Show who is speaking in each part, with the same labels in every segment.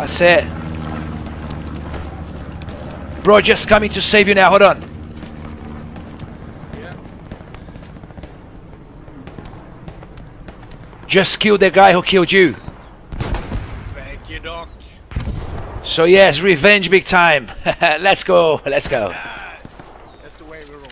Speaker 1: That's it. Bro, just coming to save you now. Hold on.
Speaker 2: Yeah.
Speaker 1: Just kill the guy who killed you.
Speaker 2: Thank you, Doc.
Speaker 1: So yes, revenge big time. Let's go. Let's go.
Speaker 2: Ah, that's the way we roll.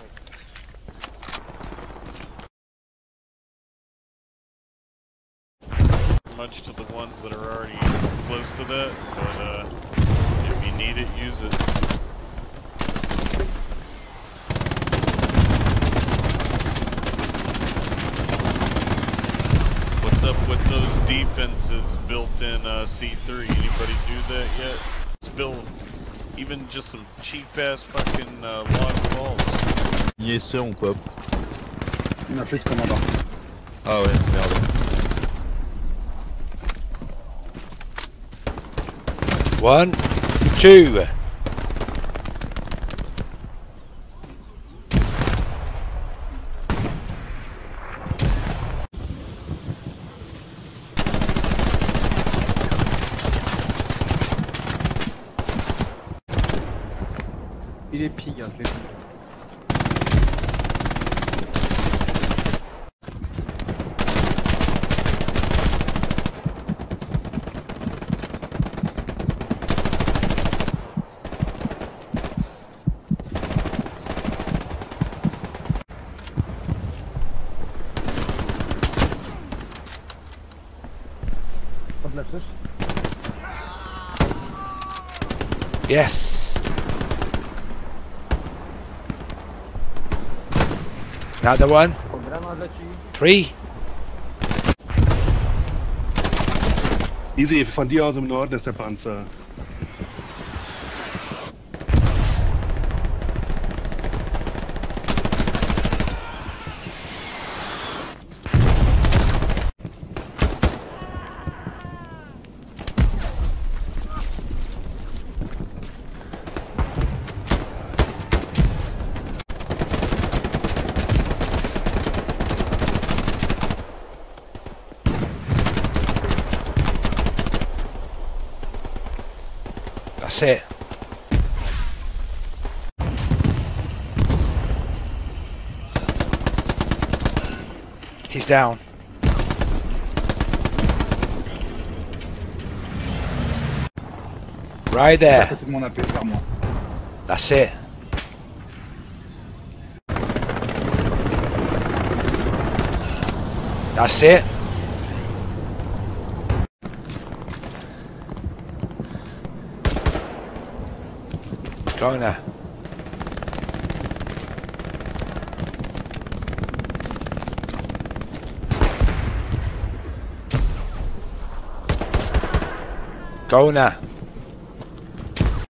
Speaker 3: Much to the ones that are already close to that, but uh, if you need it, use it. What's up with those defenses built in uh, C3? Anybody do that yet? Let's build even just some cheap ass fucking uh, log walls.
Speaker 4: Il est seul ou pas
Speaker 5: Il n'a plus de commandant.
Speaker 4: Ah ouais, merde.
Speaker 1: One, two.
Speaker 6: Il est pig,
Speaker 5: touche.
Speaker 1: Yes. Another one. Three.
Speaker 7: Easy, von dir aus im Norden ist der Panzer.
Speaker 1: That's it. He's down. Right there. That's it. That's it. Go now. Go now.